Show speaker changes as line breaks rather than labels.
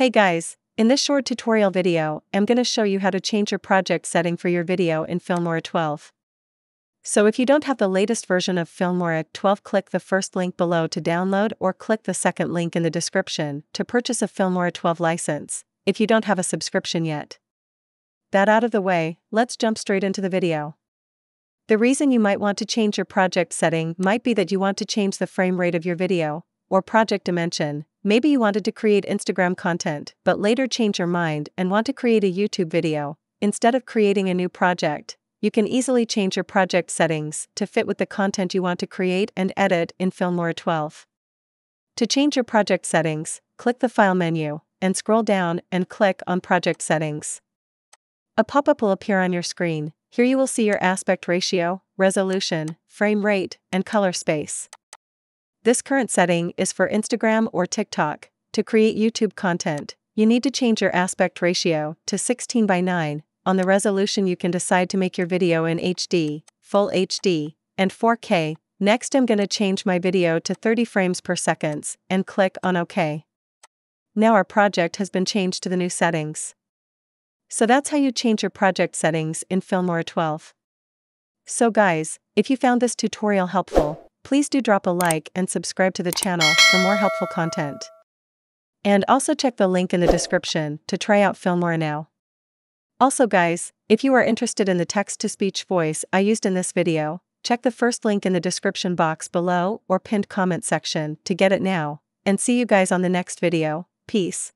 Hey guys, in this short tutorial video, I'm gonna show you how to change your project setting for your video in Filmora 12. So if you don't have the latest version of Filmora 12 click the first link below to download or click the second link in the description to purchase a Filmora 12 license, if you don't have a subscription yet. That out of the way, let's jump straight into the video. The reason you might want to change your project setting might be that you want to change the frame rate of your video, or project dimension, maybe you wanted to create Instagram content, but later change your mind and want to create a YouTube video. Instead of creating a new project, you can easily change your project settings to fit with the content you want to create and edit in Filmora 12. To change your project settings, click the File menu and scroll down and click on Project Settings. A pop up will appear on your screen. Here you will see your aspect ratio, resolution, frame rate, and color space. This current setting is for Instagram or TikTok. To create YouTube content, you need to change your aspect ratio to 16 by 9. On the resolution, you can decide to make your video in HD, Full HD, and 4K. Next, I'm going to change my video to 30 frames per second and click on OK. Now our project has been changed to the new settings. So that's how you change your project settings in Filmora 12. So guys, if you found this tutorial helpful, please do drop a like and subscribe to the channel for more helpful content. And also check the link in the description to try out Filmora now. Also guys, if you are interested in the text-to-speech voice I used in this video, check the first link in the description box below or pinned comment section to get it now, and see you guys on the next video, peace.